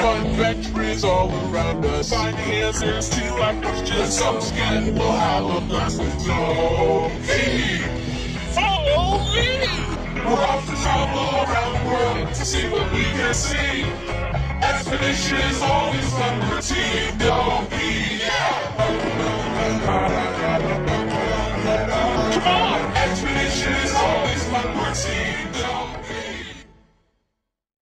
Fun factories all around us. Finding answers to our questions. Some skin will have a blast with no fee. Follow me! We're off to travel around the world to see what we can see. Expedition is always fun routine.